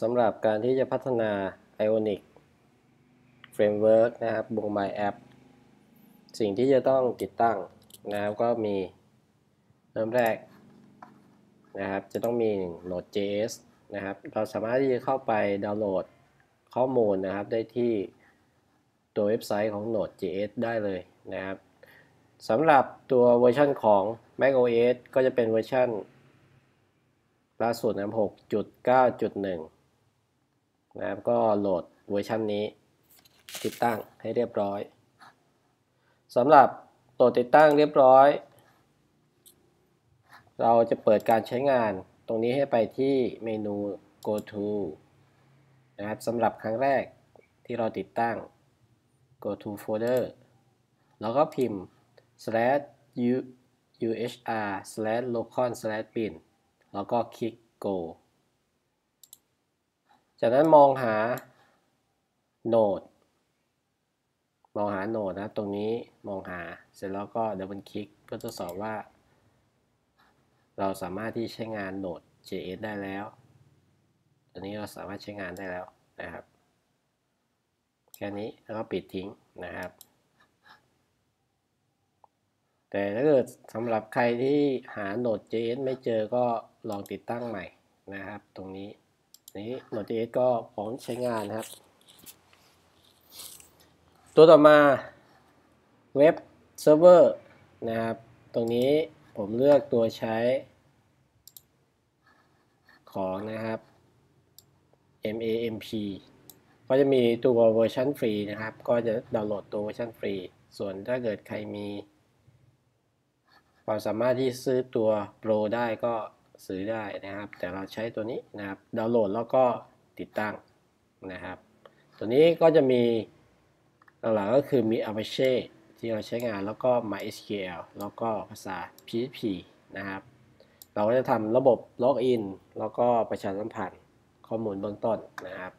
สำหรับการที่จะพัฒนา Ionic Framework นะครับบน My App สิ่งที่จะต้องติดตั้งนะครับก็มีเริ่มแรกนะครับจะต้องมี Node.js นะครับเราสามารถที่จะเข้าไปดาวน์โหลดข้อมูลนะครับได้ที่ตัวเว็บไซต์ของ Node.js ได้เลยนะครับสำหรับตัวเวอร์ชันของ macOS ก็จะเป็นเวอร์ชัน ล่าสุดนะ6.9.1นะครับก็โหลดเวอร์ชันนี้ ติดตั้งให้เรียบร้อยสำหรับตัวติดตั้งเรียบร้อย เราจะเปิดการใช้งานตรงนี้ให้ไปที่เมนู go to นะครับสำหรับครั้งแรกที่เราติดตั้ง go to folder แล้วก็พิมพ์ slash u uhr slash local slash bin แล้วก็คลิก go จากนั้นมองหาโนดมองหาโนดนะตรงนี้มองหาเสร็จแล้วก็ดับเบิลคลิกเพื่อทดสอบว่า เราสามารถที่ใช้งานโนด JS ได้แล้วตอนนี้เราสามารถใช้งานได้แล้วนะครับ แค่นี้แล้วก็ปิดทิ้งนะครับ แต่ถ้าเกิดสำหรับใครที่หาโนด JS ไม่เจอก็ลองติดตั้งใหม่นะครับ ตรงนี้นี้ Node.js ก็พร้อมใช้งานครับ ตัวต่อมาเว็บเซิร์ฟเวอร์นะครับ ตรงนี้ผมเลือกตัวใช้ของนะครับ MAMP ก็จะมีตัวเวอร์ชันฟรีนะครับ ก็จะดาวน์โหลดตัวเวอร์ชันฟรี ส่วนถ้าเกิดใครมี ความสามารถที่ซื้อตัวโปรได้ก็ซื้อได้นะครับ แต่เราใช้ตัวนี้นะครับดาวน์โหลดแล้วก็ติดตั้งนะครับ ตัวนี้ก็จะมีหลักๆก็คือมี Apache ที่เราใช้งานแล้วก็ MySQL แล้วก็ภาษา PHP นะครับ เราก็จะทำระบบล็อกอินแล้วก็ประชาสัมพันธ์ข้อมูลเบื้องต้นนะครับ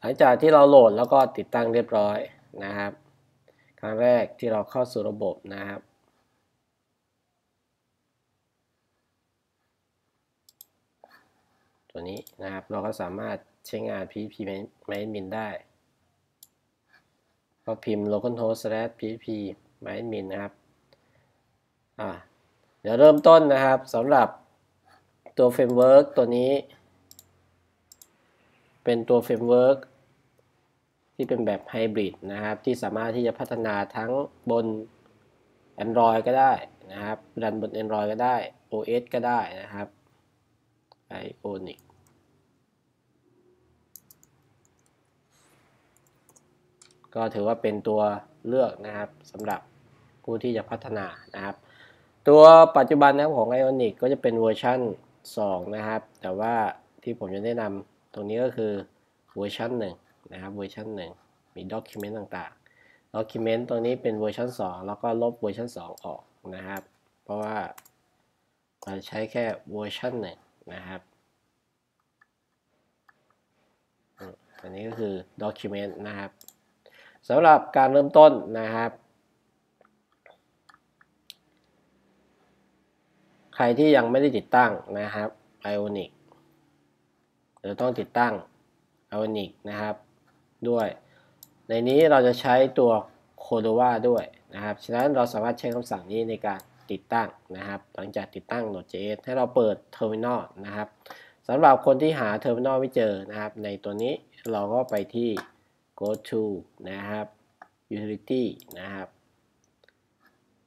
หลังจากที่เราโหลดแล้วก็ติดตั้งเรียบร้อยนะครับ ครั้งแรกที่เราเข้าสู่ระบบนะครับ ตัวนี้นะครับ เราก็สามารถใช้งาน PHP MyAdmin ได้ ก็พิมพ์ localhost slash php MyAdmin นะครับอ่าเดี๋ยวเริ่มต้นนะครับสำหรับตัว framework ตัวนี้ เป็นตัว framework ที่เป็นแบบไฮบริดนะครับ ที่สามารถที่จะพัฒนาทั้งบน Android ก็ได้นะครับ รันบน Android ก็ได้ OS ก็ได้นะครับ Ionic ก็ถือว่าเป็นตัวเลือกนะครับสำหรับผู้ที่จะพัฒนานะครับ ตัวปัจจุบันนะครับของ Ionic ก็จะเป็นเวอร์ชัน2 นะครับ แต่ว่าที่ผมจะแนะนำตรงนี้ก็คือเวอร์ชัน1นะครับเวอร์ชัน1มี document ต่างๆ document ตรงนี้เป็นเวอร์ชัน2 แล้วก็ลบเวอร์ชัน2 ออกนะครับ เพราะว่าเราใช้แค่เวอร์ชัน1 นะครับอันนี้ก็คือ document นะครับสำหรับการเริ่มต้นนะครับ ใครที่ยังไม่ได้ติดตั้งนะครับ Ionic เดี๋ยวต้องติดตั้ง Ionic นะครับ ด้วย ในนี้เราจะใช้ตัว Cordova ด้วยนะครับ ฉะนั้นเราสามารถใช้คำสั่งนี้ในการ ติดตั้งนะครับ หลังจากติดตั้ง Node.js ให้เราเปิด Terminal นะครับสำหรับคนที่หา Terminal ไม่เจอนะครับ ในตัวนี้เราก็ไปที่ go to นะครับ utility นะครับ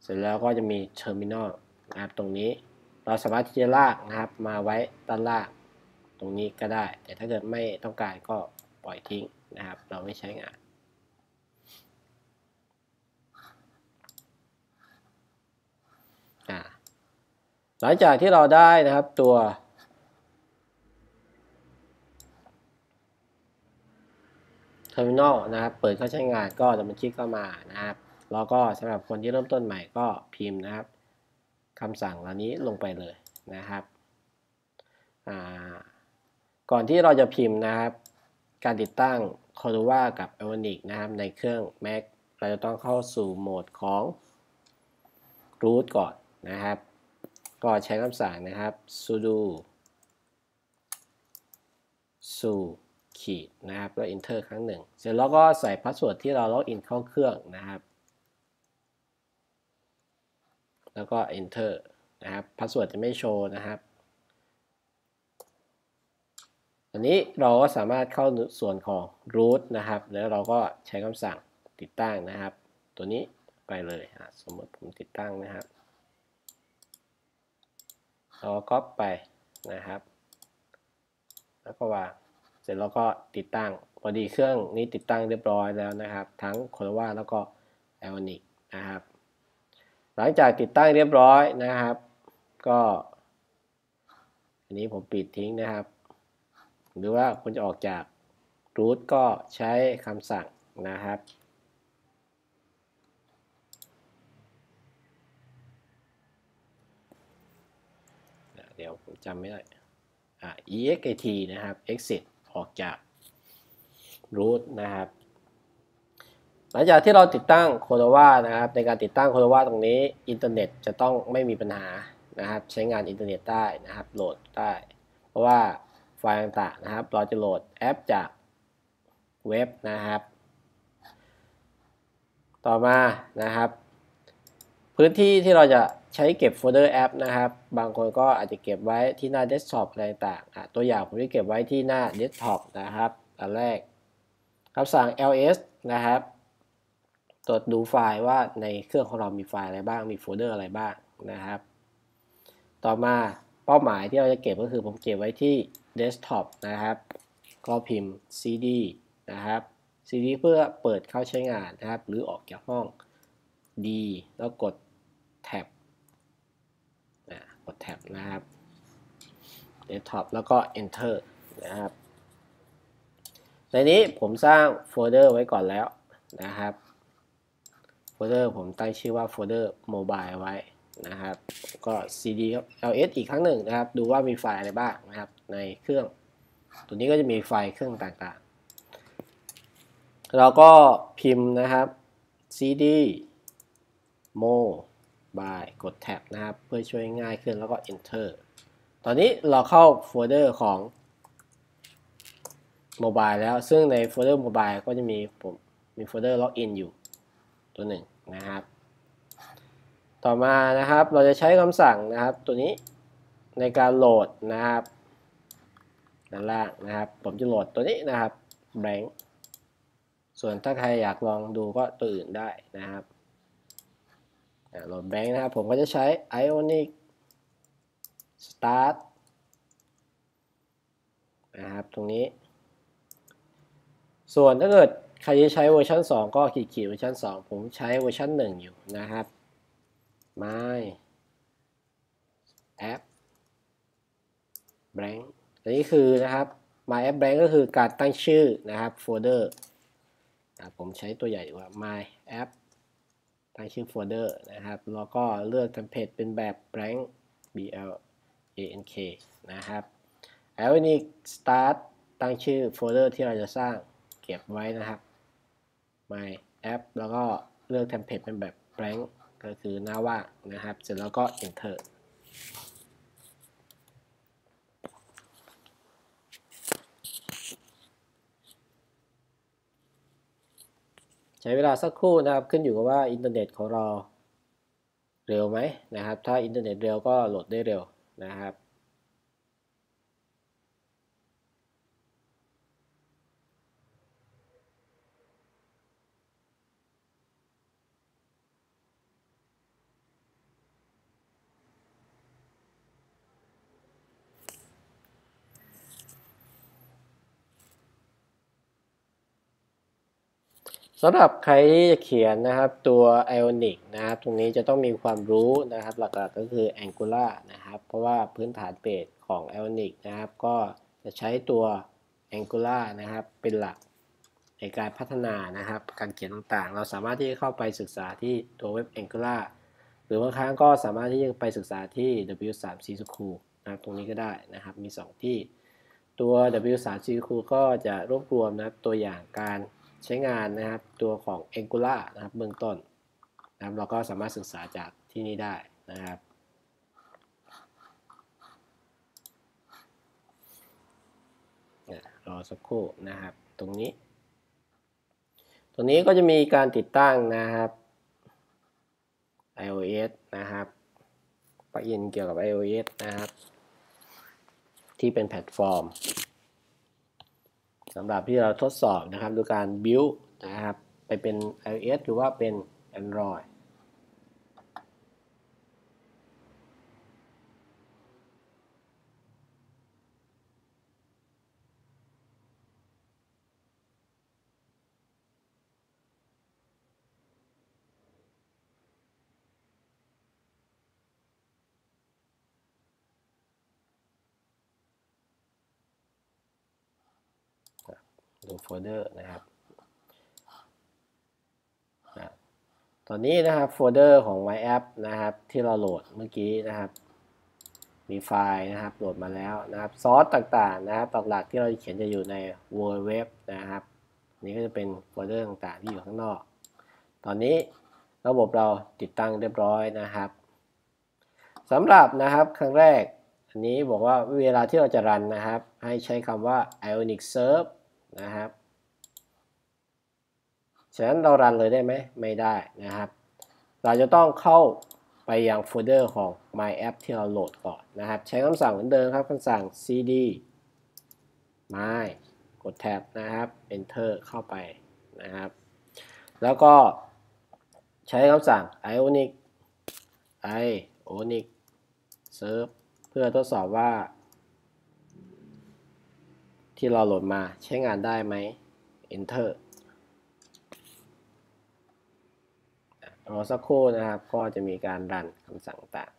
เสร็จแล้วก็จะมี Terminal นะครับตรงนี้เราสามารถที่จะลากนะครับมาไว้ด้านล่างตรงนี้ก็ได้ แต่ถ้าเกิดไม่ต้องการก็ปล่อยทิ้งนะครับ เราไม่ใช้งาน หลังจากที่เราได้นะครับตัว terminal นะครับ เปิดเข้าใช้งานก็จะมันคลิกเข้ามานะครับ แล้วก็สำหรับคนที่เริ่มต้นใหม่ก็พิมพ์นะครับคำสั่งเหล่านี้ลงไปเลยนะครับก่อนที่เราจะพิมพ์นะครับ การติดตั้ง Cordova กับ Ionic นะครับ ในเครื่อง Mac เราจะต้องเข้าสู่โหมดของ root ก่อน นะครับ ก็ใช้คำสั่งนะครับ sudo สู่ขีดนะครับแล้ว enter ครั้งหนึ่ง เสร็จแล้วก็ใส่ password ที่เราล็อกอินเข้าเครื่องนะครับ แล้วก็ enter นะครับ password จะไม่โชว์นะครับอันนี้เราก็สามารถเข้าส่วนของ root นะครับ แล้วเราก็ใช้คำสั่งติดตั้งนะครับ ตัวนี้ไปเลยสมมติผมติดตั้งนะครับ เราก็ก๊อปไปนะครับ แล้วก็วางเสร็จแล้วก็ติดตั้งพอดีเครื่องนี้ติดตั้งเรียบร้อยแล้วนะครับ ทั้งโคโรวาแล้วก็ i o n i c นะครับ หลังจากติดตั้งเรียบร้อยนะครับ ก็ อันนี้ผมปิดทิ้งนะครับ หรือว่าคุณจะออกจาก root ก็ใช้คำสั่งนะครับ เดี๋ยวผมจำไม่ได้ exit นะครับ exit ออกจาก root นะครับ หลังจากที่เราติดตั้ง c o r o v a นะครับ ในการติดตั้ง c o r o v a ตรงนี้อินเทอร์เน็ตจะต้องไม่มีปัญหานะครับ ใช้งานอินเทอร์เน็ตได้นะครับ โหลดได้ เพราะว่าไฟล์ต่างๆนะครับ เราจะโหลดแอปจากเว็บนะครับ ต่อมานะครับ พื้นที่ที่เราจะใช้เก็บโฟลเดอร์แอปนะครับ บางคนก็อาจจะเก็บไว้ที่หน้าเดสก์ท็อปอะไรต่างๆตัวอย่างผมจะเก็บไว้ที่หน้าเดสก์ท็อปนะครับอันแรกคำสั่ง ls นะครับ ตรวจดูไฟล์ว่าในเครื่องของเรามีไฟล์อะไรบ้าง มีโฟลเดอร์อะไรบ้างนะครับ ต่อมาเป้าหมายที่เราจะเก็บก็คือผมเก็บไว้ที่เดสก์ท็อปนะครับ ก็พิมพ์ cd นะครับ cd เพื่อเปิดเข้าใช้งานนะครับ หรือออกจากห้อง d แล้วกด tab กด tab นะครับ desktop แล้วก็ enter นะครับ ในนี้ผมสร้างโฟลเดอร์ไว้ก่อนแล้วนะครับโฟลเดอร์ผมตั้งชื่อว่าโฟลเดอร์ mobile ไว้นะครับ ก็ cd ls อีกครั้งหนึ่งนะครับ ดูว่ามีไฟล์อะไรบ้างนะครับ ในเครื่อง ตัวนี้ก็จะมีไฟล์เครื่องต่างๆ เราก็พิมพ์นะครับ cd mo by กดแท็บนะครับ เพื่อช่วยง่ายขึ้นแล้วก็ enter ตอนนี้เราเข้าโฟลเดอร์ของ mobile แล้วซึ่งในโฟลเดอร์ mobile ก็จะมีผมมีโฟลเดอร์ login อยู่ตัวหนึ่งนะครับ ต่อมานะครับเราจะใช้คำสั่งนะครับตัวนี้ในการโหลดนะครับด้านล่างนะครับ ผมจะโหลดตัวนี้นะครับ blank ส่วนถ้าใครอยากลองดูก็ตัวอื่นได้นะครับ โหลด blank นะครับ ผมก็จะใช้ Ionic Start นะครับตรงนี้ ส่วนถ้าเกิดใครจะใช้เวอร์ชัน2 ก็ขีดขีดเวอร์ชัน2 ผมใช้เวอร์ชัน1 อยู่นะครับ My App Blank อันนี้คือนะครับ My App Blank ก็คือการตั้งชื่อนะครับโฟลเดอร์ผมใช้ตัวใหญ่กว่า My App ตั้งชื่อโฟลเดอร์นะครับ แล้วก็เลือกเทมเพลตเป็นแบบ blank b l a n k นะครับ i o n i c start ตั้งชื่อโฟลเดอร์ที่เราจะสร้างเก็บไว้นะครับ my app แล้วก็เลือกเทมเพลตเป็นแบบ blank ก็คือหน้าว่างนะครับ เสร็จแล้วก็ enter ใช้เวลาสักครู่นะครับขึ้นอยู่กับว่าอินเทอร์เน็ตของเราเร็วไหมนะครับ ถ้าอินเทอร์เน็ตเร็วก็โหลดได้เร็วนะครับ สำหรับใครที่จะเขียนนะครับตัว Ionic นะครับ ตรงนี้จะต้องมีความรู้นะครับ หลักๆก็คือ Angular นะครับ เพราะว่าพื้นฐานเบสของ Ionic นะครับ ก็จะใช้ตัว Angular นะครับ เป็นหลักในการพัฒนานะครับ การเขียนต่างๆ เราสามารถที่จะเข้าไปศึกษาที่ตัวเว็บ Angular หรือบางครั้งก็สามารถที่จะไปศึกษาที่ W3C School นะครับ ตรงนี้ก็ได้นะครับ มี 2 ที่ ตัว W3C School ก็จะรวบรวมนะครับตัวอย่างการ ใช้งานนะครับตัวของ Angular นะครับเบื้องต้นนะครับเราก็สามารถศึกษาจากที่นี่ได้นะครับ รอสักครู่นะครับตรงนี้ ตรงนี้ก็จะมีการติดตั้งนะครับ iOS นะครับปลั๊กอินเกี่ยวกับ iOS นะครับ ที่เป็นแพลตฟอร์ม สำหรับที่เราทดสอบนะครับดูการ build นะครับ ไปเป็น iOS หรือว่าเป็น Android ดูโฟลเดอร์นะครับนะตอนนี้นะครับโฟลเดอร์ของ My App นะครับที่เราโหลดเมื่อกี้นะครับ มีไฟล์นะครับโหลดมาแล้วนะครับซอสต่างๆนะครับหลักๆที่เราเขียนจะอยู่ใน Word Web นะครับนี่ก็จะเป็นโฟลเดอร์ต่างๆที่อยู่ข้างนอก ตอนนี้ระบบเราติดตั้งเรียบร้อยนะครับสำหรับนะครับครั้งแรก อันนี้บอกว่าเวลาที่เราจะรันนะครับ ให้ใช้คำว่า ionic serve นะครับ ฉะนั้นเรารันเลยได้ไหมไม่ได้นะครับ เราจะต้องเข้าไปยังโฟลเดอร์ของ my app ที่เราโหลดก่อนนะครับ ใช้คำสั่งเหมือนเดิมครับคำสั่ง cd my กดแท็บนะครับ enter เข้าไปนะครับ แล้วก็ใช้คำสั่ง ionic ionic serve เพื่อทดสอบว่า ที่เราโหลดมาใช้งานได้ไหม enter รอสักครู่นะครับ ก็จะมีการรันคำสั่งต่าง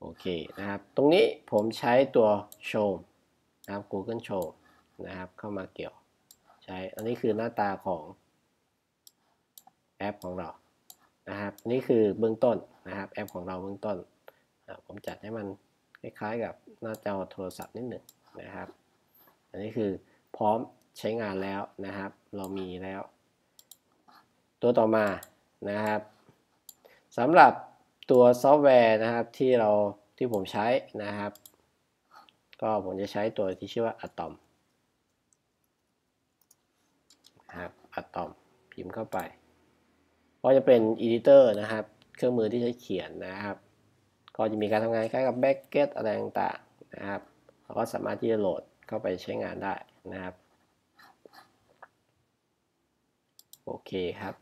โอเคนะครับ ตรงนี้ผมใช้ตัว show นะครับ Google Show นะครับ เข้ามาเกี่ยวใช้ อันนี้คือหน้าตาของแอปของเรา นะครับ นี่คือเบื้องต้นนะครับ แอปของเราเบื้องต้น ผมจัดให้มันคล้ายๆกับหน้าจอโทรศัพท์นิดหนึ่ง นะครับ อันนี้คือพร้อมใช้งานแล้วนะครับ เรามีแล้ว ตัวต่อมานะครับสำหรับตัวซอฟต์แวร์นะครับที่เราที่ผมใช้นะครับ ก็ผมจะใช้ตัวที่ชื่อว่า Atom นะครับ Atom พิมพ์เข้าไปก็จะเป็น Editor นะครับ เครื่องมือที่ใช้เขียนนะครับ ก็จะมีการทำงานคล้ายกับ b a c k e t อะไรต่างๆนะครับ เราก็สามารถที่จะโหลดเข้าไปใช้งานได้นะครับ โอเคครับ